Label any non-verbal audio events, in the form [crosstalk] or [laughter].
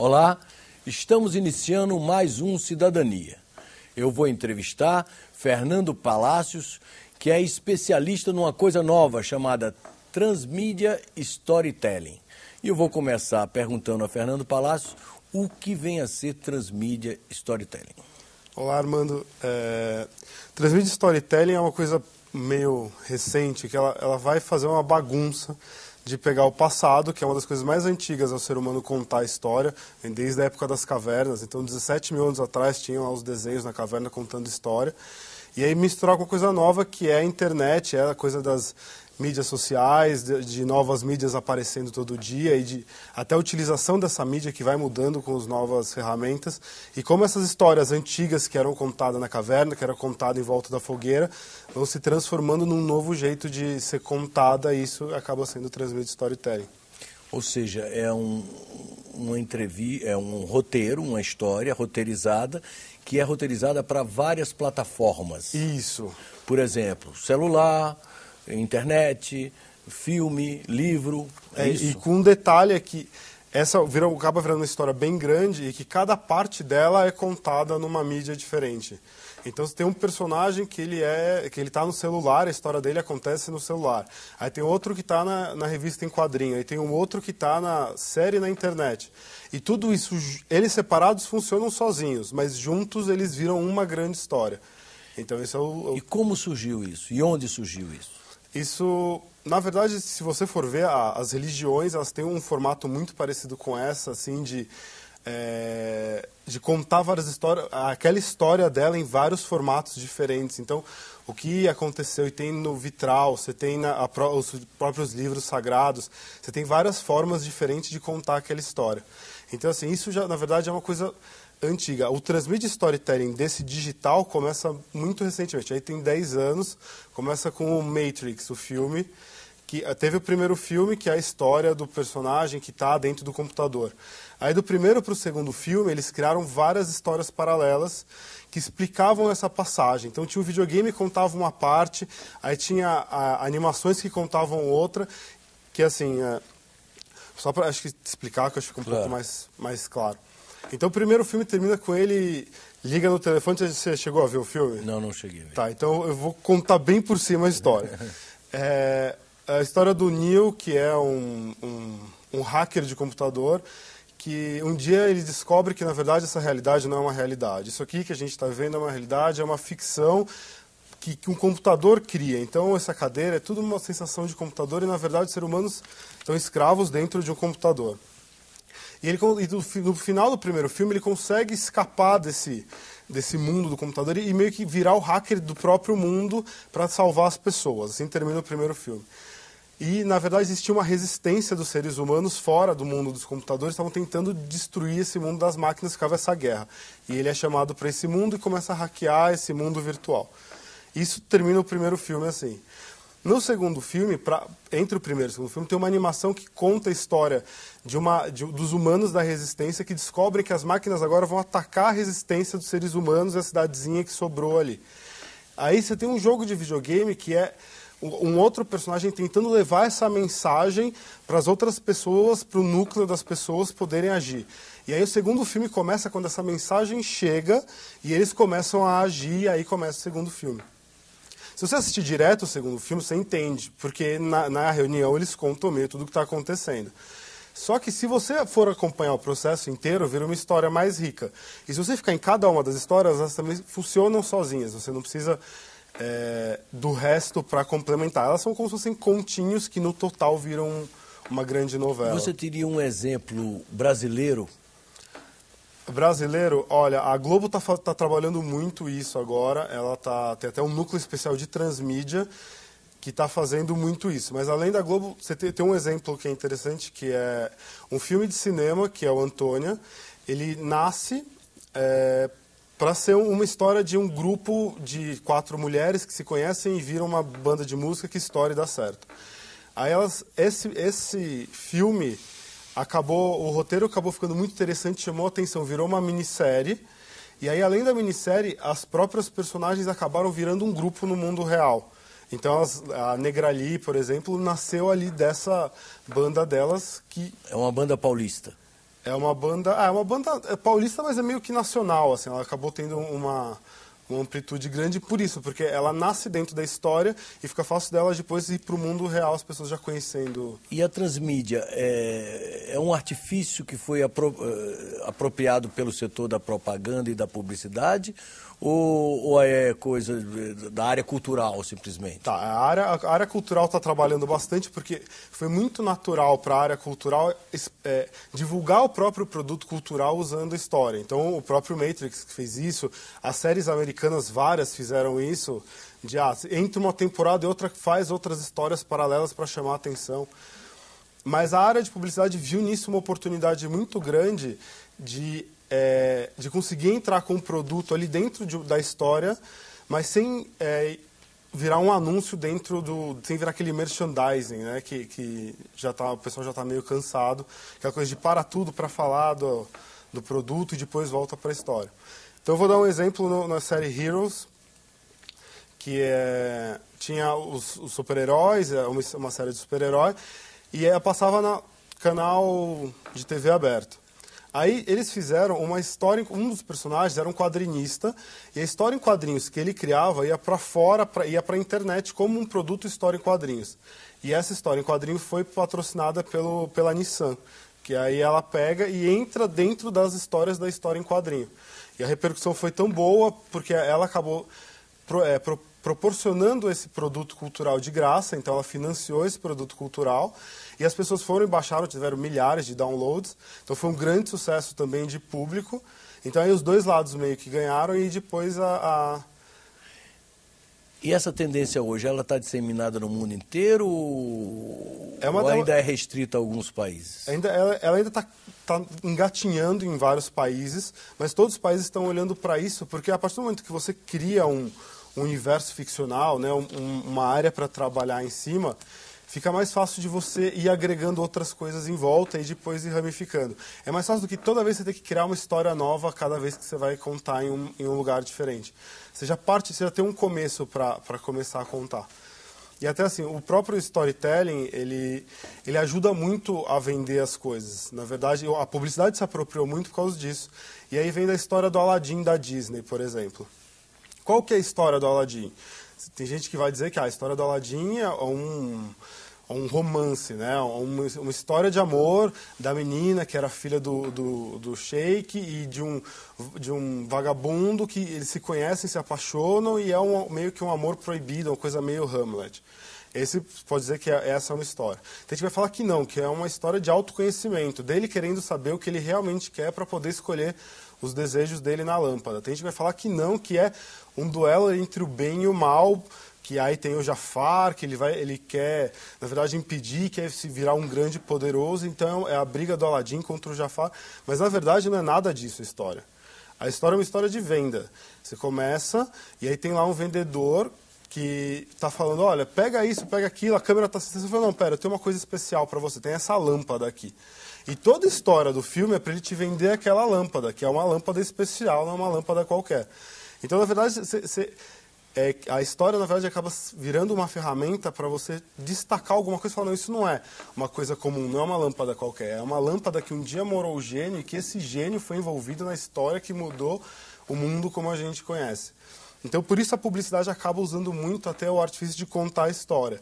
Olá, estamos iniciando mais um Cidadania. Eu vou entrevistar Fernando Palácios, que é especialista numa coisa nova chamada Transmídia Storytelling. E eu vou começar perguntando a Fernando Palácios o que vem a ser Transmídia Storytelling. Olá, Armando. É... Transmídia Storytelling é uma coisa meio recente, que ela, ela vai fazer uma bagunça de pegar o passado, que é uma das coisas mais antigas ao ser humano contar a história, desde a época das cavernas. Então, 17 mil anos atrás, tinham lá os desenhos na caverna contando história. E aí misturar com coisa nova, que é a internet, é a coisa das mídias sociais, de, de, novas mídias aparecendo todo dia e de até a utilização dessa mídia que vai mudando com as novas ferramentas e como essas histórias antigas que eram contadas na caverna, que eram contadas em volta da fogueira, vão se transformando num novo jeito de ser contada e isso acaba sendo transmitido storytelling. Ou seja, é um, uma entrevista, é um roteiro, uma história roteirizada que é roteirizada para várias plataformas. Isso. Por exemplo, celular, internet, filme, livro. É, é e com um detalhe é que essa vira, acaba virando uma história bem grande e que cada parte dela é contada numa mídia diferente. Então você tem um personagem que ele é que ele está no celular, a história dele acontece no celular. Aí tem outro que está na, na, revista em quadrinho, aí tem um outro que está na série na internet. E tudo isso, eles separados funcionam sozinhos, mas juntos eles viram uma grande história. Então esse é o, o... E como surgiu isso? E onde surgiu isso? Isso, na verdade, se você for ver, a, as religiões elas têm um formato muito parecido com essa, assim, de, é, de contar várias histórias, aquela história dela em vários formatos diferentes. Então, o que aconteceu e tem no vitral, você tem na, a, os próprios livros sagrados, você tem várias formas diferentes de contar aquela história. Então, assim, isso já, na verdade, é uma coisa antiga. O Transmídia Storytelling desse digital começa muito recentemente, aí tem 10 anos, começa com o Matrix, o filme, que eh, teve o primeiro filme, que é a história do personagem que está dentro do computador. Aí do primeiro para o segundo filme, eles criaram várias histórias paralelas que explicavam essa passagem. Então tinha o videogame que contava uma parte, aí tinha a, animações que contavam outra, que assim, é, só para acho que explicar que eu acho que fica um claro. pouco mais, mais claro. Então o primeiro filme termina com ele liga no telefone. Você chegou a ver o filme? Não, não cheguei. Tá, então eu vou contar bem por cima a história. [laughs] é, a história do Neil, que é um, um, um hacker de computador, que um dia ele descobre que na verdade essa realidade não é uma realidade. Isso aqui que a gente está vendo é uma realidade, é uma ficção que, que, um computador cria. Então essa cadeira é tudo uma sensação de computador e na verdade os seres humanos estão escravos dentro de um computador. E, ele, e no final do primeiro filme ele consegue escapar desse, desse mundo do computador e meio que virar o hacker do próprio mundo para salvar as pessoas. Assim termina o primeiro filme. E, na verdade, existia uma resistência dos seres humanos fora do mundo dos computadores, estavam tentando destruir esse mundo das máquinas, ficava essa guerra. E ele é chamado para esse mundo e começa a hackear esse mundo virtual. Isso termina o primeiro filme assim. No segundo filme, pra, entre o primeiro e o segundo filme, tem uma animação que conta a história de uma, de, dos humanos da resistência que descobrem que as máquinas agora vão atacar a resistência dos seres humanos e a cidadezinha que sobrou ali. Aí você tem um jogo de videogame que é um outro personagem tentando levar essa mensagem para as outras pessoas, para o núcleo das pessoas poderem agir. E aí o segundo filme começa quando essa mensagem chega e eles começam a agir e aí começa o segundo filme. Se você assistir direto o segundo filme, você entende, porque na, na reunião eles contam meio tudo o que está acontecendo. Só que se você for acompanhar o processo inteiro, vira uma história mais rica. E se você ficar em cada uma das histórias, elas também funcionam sozinhas. Você não precisa é, do resto para complementar. Elas são como se fossem continhos que no total viram uma grande novela. Você teria um exemplo brasileiro Brasileiro, olha, a Globo está tá trabalhando muito isso agora. Ela tá, tem até um núcleo especial de transmídia que está fazendo muito isso. Mas além da Globo, você tem, tem, um exemplo que é interessante, que é um filme de cinema, que é o Antônia. Ele nasce é, para ser uma história de um grupo de quatro mulheres que se conhecem e viram uma banda de música que história dá certo. Aí elas, esse, esse filme acabou, o roteiro acabou ficando muito interessante, chamou a atenção, virou uma minissérie. E aí, além da minissérie, as próprias personagens acabaram virando um grupo no mundo real. Então, a Negrali, por exemplo, nasceu ali dessa banda delas que... É uma banda paulista. É uma banda, ah, é uma banda é paulista, mas é meio que nacional, assim, ela acabou tendo uma uma amplitude grande por isso, porque ela nasce dentro da história e fica fácil dela depois ir para o mundo real, as pessoas já conhecendo. E a transmídia é, é um artifício que foi apro, uh, apropriado pelo setor da propaganda e da publicidade? Ou, ou, é coisa da área cultural, simplesmente? Tá, a área, a área cultural está trabalhando bastante porque foi muito natural para a área cultural é, divulgar o próprio produto cultural usando história. Então, o próprio Matrix fez isso, as séries americanas várias fizeram isso, de ah, entre uma temporada e outra faz outras histórias paralelas para chamar a atenção. Mas a área de publicidade viu nisso uma oportunidade muito grande de é, de conseguir entrar com um produto ali dentro de, da história, mas sem é, virar um anúncio dentro do. sem virar aquele merchandising, né? Que, que já tá, o pessoal já está meio cansado, que é a coisa de para tudo para falar do, do produto e depois volta para a história. Então eu vou dar um exemplo no, na série Heroes, que é, tinha os, os super-heróis, é uma, uma série de super-heróis, e ela passava no canal de TV aberto. Aí eles fizeram uma história, um dos personagens era um quadrinista, e a história em quadrinhos que ele criava ia para fora, pra, ia para a internet como um produto história em quadrinhos. E essa história em quadrinhos foi patrocinada pelo, pela Nissan, que aí ela pega e entra dentro das histórias da história em quadrinho. E a repercussão foi tão boa porque ela acabou pro, é, pro, proporcionando esse produto cultural de graça, então ela financiou esse produto cultural e as pessoas foram e baixaram, tiveram milhares de downloads, então foi um grande sucesso também de público. Então aí os dois lados meio que ganharam e depois a, a... E essa tendência hoje, ela está disseminada no mundo inteiro é uma, ou ainda é restrita a alguns países? Ainda, ela, ela ainda está tá engatinhando em vários países, mas todos os países estão olhando para isso, porque a partir do momento que você cria um, um universo ficcional, né, um, uma área para trabalhar em cima, fica mais fácil de você ir agregando outras coisas em volta e depois ir ramificando. É mais fácil do que toda vez você ter que criar uma história nova cada vez que você vai contar em um, em um lugar diferente. Você já parte, você já tem um começo para começar a contar. E até assim, o próprio storytelling, ele, ele ajuda muito a vender as coisas. Na verdade, a publicidade se apropriou muito por causa disso. E aí vem da história do Aladdin da Disney, por exemplo. Qual que é a história do Aladdin? Tem gente que vai dizer que ah, a história do Aladdin é um, é um romance, né? Uma, uma, história de amor da menina que era filha do, do, do sheik e de um, de um vagabundo que eles se conhecem, se apaixonam e é um, meio que um amor proibido, uma coisa meio Hamlet. Esse pode dizer que é, essa é uma história. Tem gente que vai falar que não, que é uma história de autoconhecimento, dele querendo saber o que ele realmente quer para poder escolher os desejos dele na lâmpada. Tem gente que vai falar que não, que é um duelo entre o bem e o mal, que aí tem o Jafar, que ele, vai, ele quer, na verdade, impedir, quer se virar um grande poderoso, então é a briga do Aladim contra o Jafar. Mas, na verdade, não é nada disso a história. A história é uma história de venda. Você começa e aí tem lá um vendedor que está falando, olha, pega isso, pega aquilo, a câmera está... Você fala, não, pera, eu tenho uma coisa especial para você, tem essa lâmpada aqui. E toda a história do filme é para ele te vender aquela lâmpada, que é uma lâmpada especial, não é uma lâmpada qualquer. Então, na verdade, cê, cê, é, a história, na verdade, acaba virando uma ferramenta para você destacar alguma coisa e falar, não, isso não é uma coisa comum, não é uma lâmpada qualquer, é uma lâmpada que um dia morou o gênio e que esse gênio foi envolvido na história que mudou o mundo como a gente conhece. Então, por isso a publicidade acaba usando muito até o artifício de contar a história.